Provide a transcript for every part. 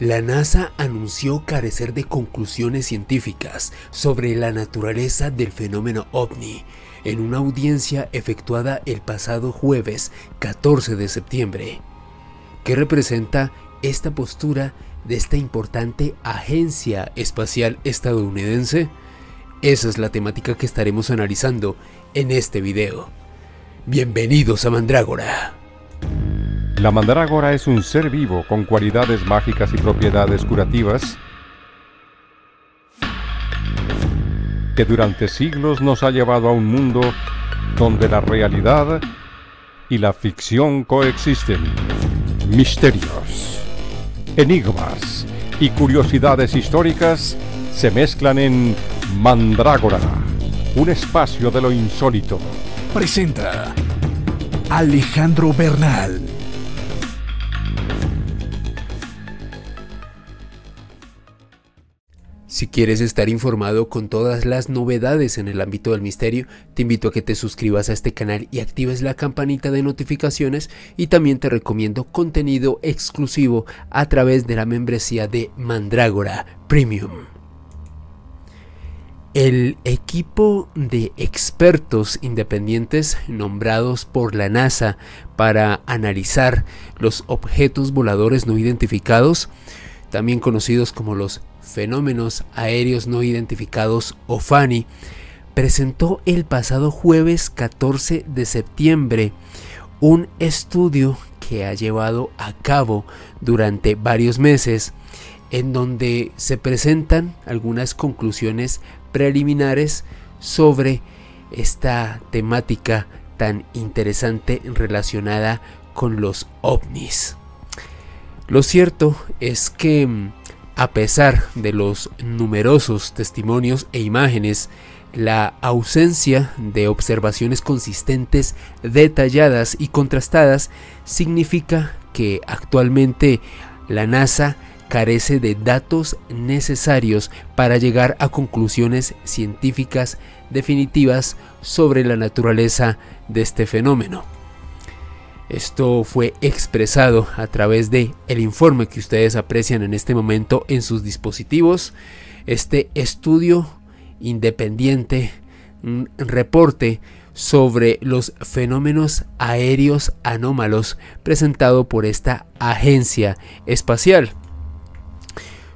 La NASA anunció carecer de conclusiones científicas sobre la naturaleza del fenómeno ovni en una audiencia efectuada el pasado jueves 14 de septiembre. ¿Qué representa esta postura de esta importante agencia espacial estadounidense? Esa es la temática que estaremos analizando en este video. Bienvenidos a Mandrágora. La mandrágora es un ser vivo con cualidades mágicas y propiedades curativas que durante siglos nos ha llevado a un mundo donde la realidad y la ficción coexisten. Misterios, enigmas y curiosidades históricas se mezclan en Mandrágora, un espacio de lo insólito. Presenta Alejandro Bernal. Si quieres estar informado con todas las novedades en el ámbito del misterio, te invito a que te suscribas a este canal y actives la campanita de notificaciones y también te recomiendo contenido exclusivo a través de la membresía de Mandrágora Premium. El equipo de expertos independientes nombrados por la NASA para analizar los objetos voladores no identificados, también conocidos como los fenómenos aéreos no identificados o FANI, presentó el pasado jueves 14 de septiembre un estudio que ha llevado a cabo durante varios meses en donde se presentan algunas conclusiones preliminares sobre esta temática tan interesante relacionada con los ovnis. Lo cierto es que a pesar de los numerosos testimonios e imágenes, la ausencia de observaciones consistentes, detalladas y contrastadas significa que actualmente la NASA carece de datos necesarios para llegar a conclusiones científicas definitivas sobre la naturaleza de este fenómeno. Esto fue expresado a través de el informe que ustedes aprecian en este momento en sus dispositivos. Este estudio independiente, reporte sobre los fenómenos aéreos anómalos presentado por esta agencia espacial.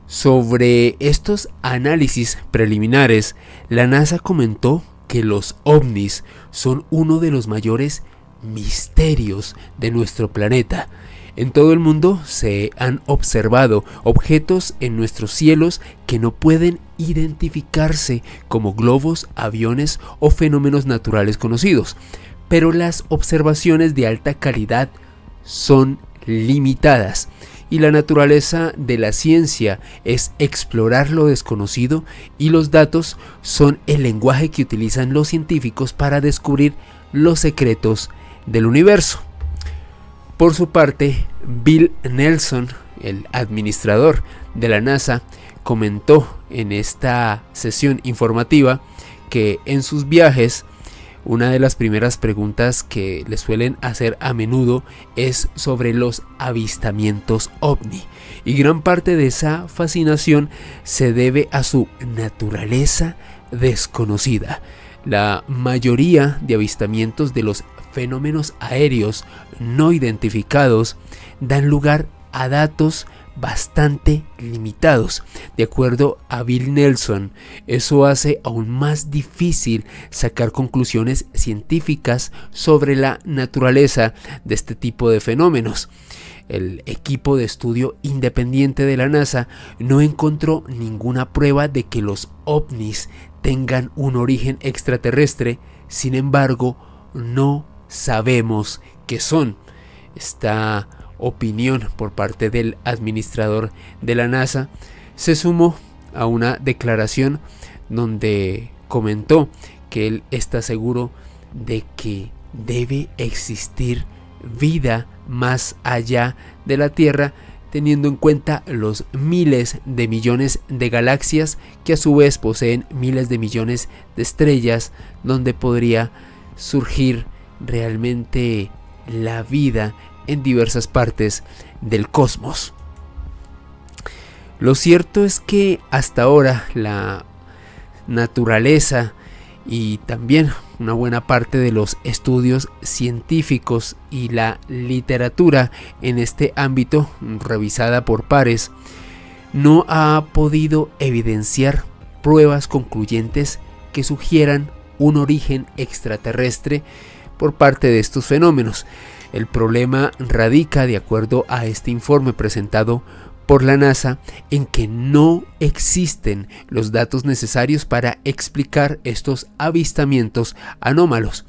Sobre estos análisis preliminares, la NASA comentó que los ovnis son uno de los mayores misterios de nuestro planeta. En todo el mundo se han observado objetos en nuestros cielos que no pueden identificarse como globos, aviones o fenómenos naturales conocidos, pero las observaciones de alta calidad son limitadas y la naturaleza de la ciencia es explorar lo desconocido y los datos son el lenguaje que utilizan los científicos para descubrir los secretos del universo. Por su parte, Bill Nelson, el administrador de la NASA, comentó en esta sesión informativa que en sus viajes una de las primeras preguntas que le suelen hacer a menudo es sobre los avistamientos ovni. Y gran parte de esa fascinación se debe a su naturaleza desconocida. La mayoría de avistamientos de los fenómenos aéreos no identificados dan lugar a datos bastante limitados. De acuerdo a Bill Nelson, eso hace aún más difícil sacar conclusiones científicas sobre la naturaleza de este tipo de fenómenos. El equipo de estudio independiente de la NASA no encontró ninguna prueba de que los ovnis tengan un origen extraterrestre, sin embargo, no sabemos que son. Esta opinión por parte del administrador de la NASA se sumó a una declaración donde comentó que él está seguro de que debe existir vida más allá de la Tierra teniendo en cuenta los miles de millones de galaxias que a su vez poseen miles de millones de estrellas donde podría surgir realmente la vida en diversas partes del cosmos. Lo cierto es que hasta ahora la naturaleza y también una buena parte de los estudios científicos y la literatura en este ámbito, revisada por pares, no ha podido evidenciar pruebas concluyentes que sugieran un origen extraterrestre por parte de estos fenómenos. El problema radica, de acuerdo a este informe presentado por la NASA, en que no existen los datos necesarios para explicar estos avistamientos anómalos.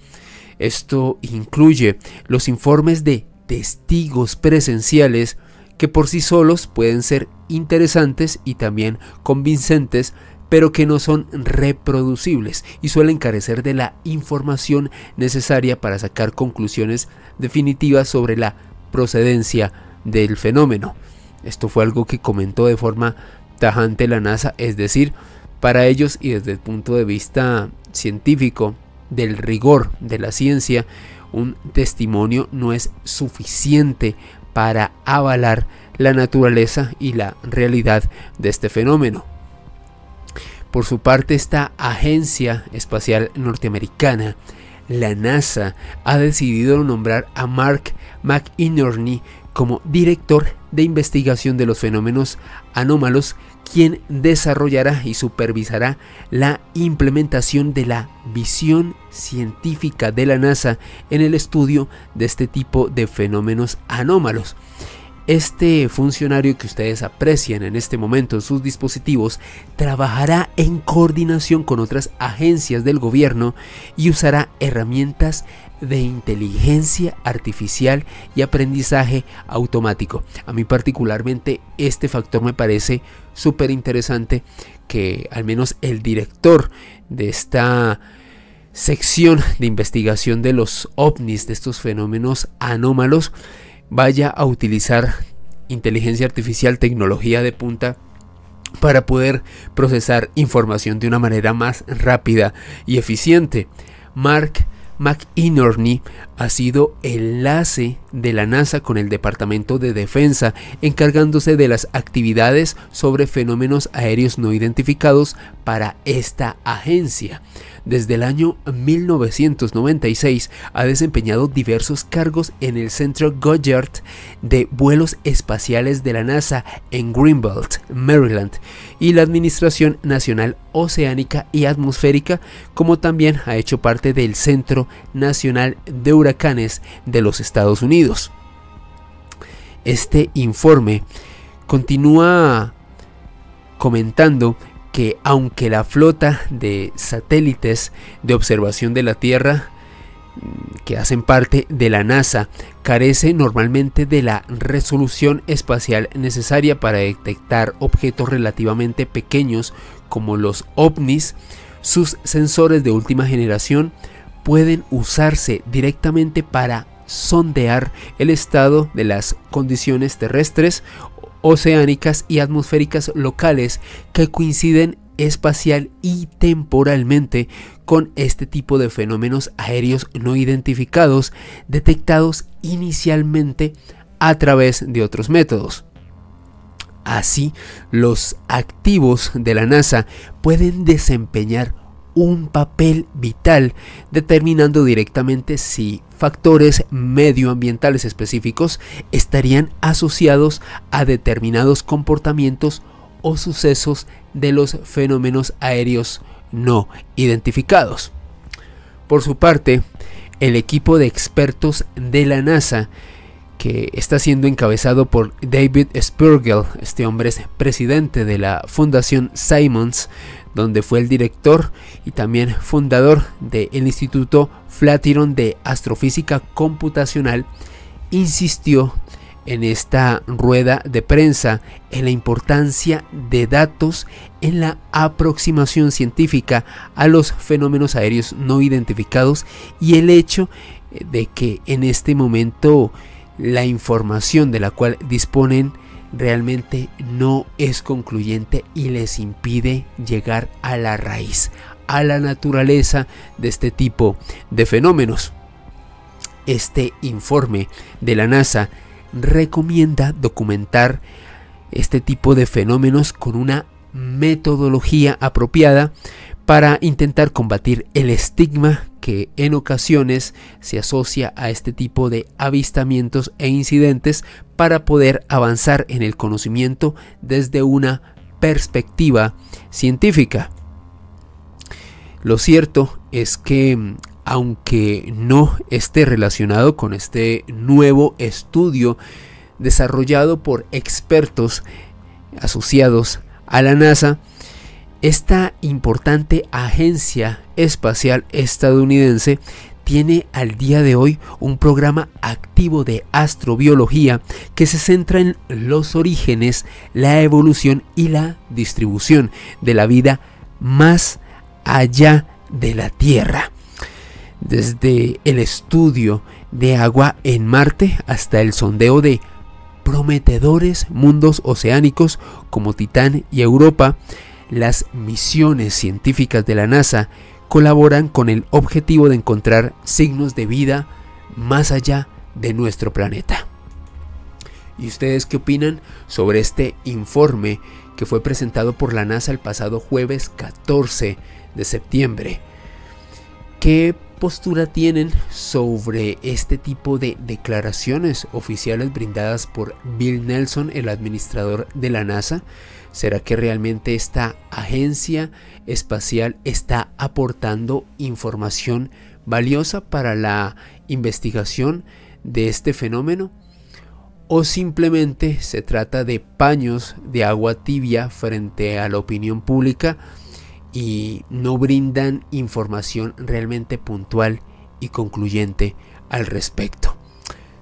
Esto incluye los informes de testigos presenciales que por sí solos pueden ser interesantes y también convincentes, pero que no son reproducibles y suelen carecer de la información necesaria para sacar conclusiones definitivas sobre la procedencia del fenómeno. Esto fue algo que comentó de forma tajante la NASA, es decir, para ellos y desde el punto de vista científico del rigor de la ciencia, un testimonio no es suficiente para avalar la naturaleza y la realidad de este fenómeno. Por su parte, esta agencia espacial norteamericana, la NASA, ha decidido nombrar a Mark McInerney como director de investigación de los fenómenos anómalos, quien desarrollará y supervisará la implementación de la visión científica de la NASA en el estudio de este tipo de fenómenos anómalos. Este funcionario que ustedes aprecian en este momento en sus dispositivos trabajará en coordinación con otras agencias del gobierno y usará herramientas de inteligencia artificial y aprendizaje automático. A mí particularmente este factor me parece súper interesante que al menos el director de esta sección de investigación de los ovnis, de estos fenómenos anómalos, vaya a utilizar inteligencia artificial, tecnología de punta para poder procesar información de una manera más rápida y eficiente. Mark McInerney ha sido enlace de la NASA con el Departamento de Defensa, encargándose de las actividades sobre fenómenos aéreos no identificados para esta agencia. Desde el año 1996 ha desempeñado diversos cargos en el Centro Goddard de Vuelos Espaciales de la NASA en Greenbelt, Maryland, y la Administración Nacional Oceánica y Atmosférica, como también ha hecho parte del Centro Nacional de Huracanes de los Estados Unidos. Este informe continúa comentando que aunque la flota de satélites de observación de la Tierra mm, que hacen parte de la NASA carece normalmente de la resolución espacial necesaria para detectar objetos relativamente pequeños como los ovnis, sus sensores de última generación pueden usarse directamente para sondear el estado de las condiciones terrestres oceánicas y atmosféricas locales que coinciden espacial y temporalmente con este tipo de fenómenos aéreos no identificados detectados inicialmente a través de otros métodos. Así, los activos de la NASA pueden desempeñar un papel vital determinando directamente si factores medioambientales específicos estarían asociados a determinados comportamientos o sucesos de los fenómenos aéreos no identificados. Por su parte, el equipo de expertos de la NASA, que está siendo encabezado por David Spurgel, este hombre es presidente de la Fundación Simons, donde fue el director y también fundador del Instituto Flatiron de Astrofísica Computacional, insistió en esta rueda de prensa en la importancia de datos en la aproximación científica a los fenómenos aéreos no identificados y el hecho de que en este momento la información de la cual disponen realmente no es concluyente y les impide llegar a la raíz, a la naturaleza de este tipo de fenómenos. Este informe de la NASA recomienda documentar este tipo de fenómenos con una metodología apropiada para intentar combatir el estigma que en ocasiones se asocia a este tipo de avistamientos e incidentes para poder avanzar en el conocimiento desde una perspectiva científica. Lo cierto es que aunque no esté relacionado con este nuevo estudio desarrollado por expertos asociados a la NASA, esta importante agencia espacial estadounidense tiene al día de hoy un programa activo de astrobiología que se centra en los orígenes, la evolución y la distribución de la vida más allá de la Tierra. Desde el estudio de agua en Marte hasta el sondeo de prometedores mundos oceánicos como Titán y Europa, las misiones científicas de la NASA colaboran con el objetivo de encontrar signos de vida más allá de nuestro planeta. ¿Y ustedes qué opinan sobre este informe que fue presentado por la NASA el pasado jueves 14 de septiembre? ¿Qué postura tienen sobre este tipo de declaraciones oficiales brindadas por Bill Nelson, el administrador de la NASA? ¿Será que realmente esta agencia espacial está aportando información valiosa para la investigación de este fenómeno? ¿O simplemente se trata de paños de agua tibia frente a la opinión pública y no brindan información realmente puntual y concluyente al respecto?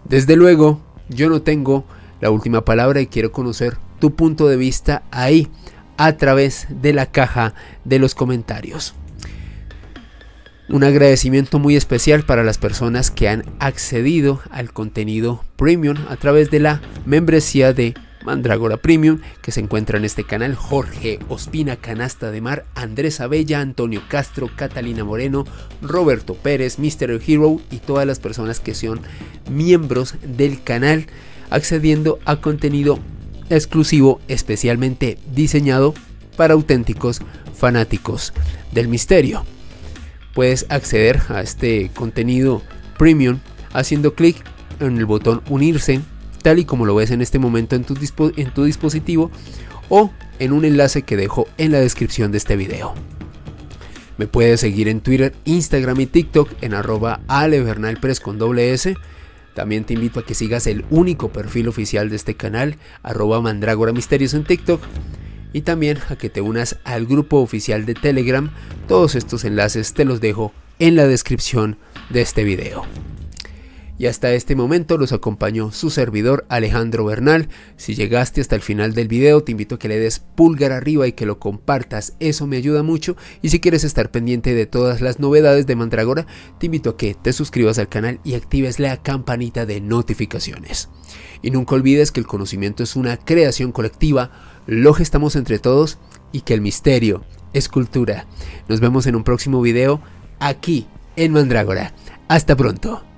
Desde luego, yo no tengo la última palabra y quiero conocer tu punto de vista ahí a través de la caja de los comentarios. Un agradecimiento muy especial para las personas que han accedido al contenido premium a través de la membresía de Mandragora Premium que se encuentra en este canal. Jorge Ospina, Canasta de Mar, Andrés Abella, Antonio Castro, Catalina Moreno, Roberto Pérez, Mr. Hero y todas las personas que son miembros del canal accediendo a contenido exclusivo especialmente diseñado para auténticos fanáticos del misterio. Puedes acceder a este contenido premium haciendo clic en el botón unirse, tal y como lo ves en este momento en tu, en tu dispositivo o en un enlace que dejo en la descripción de este video. Me puedes seguir en Twitter, Instagram y TikTok en arroba con S también te invito a que sigas el único perfil oficial de este canal, arroba mandrágora misterios en TikTok. Y también a que te unas al grupo oficial de Telegram. Todos estos enlaces te los dejo en la descripción de este video. Y hasta este momento los acompañó su servidor Alejandro Bernal. Si llegaste hasta el final del video te invito a que le des pulgar arriba y que lo compartas, eso me ayuda mucho. Y si quieres estar pendiente de todas las novedades de Mandragora, te invito a que te suscribas al canal y actives la campanita de notificaciones. Y nunca olvides que el conocimiento es una creación colectiva, lo gestamos entre todos y que el misterio es cultura. Nos vemos en un próximo video aquí en Mandrágora. Hasta pronto.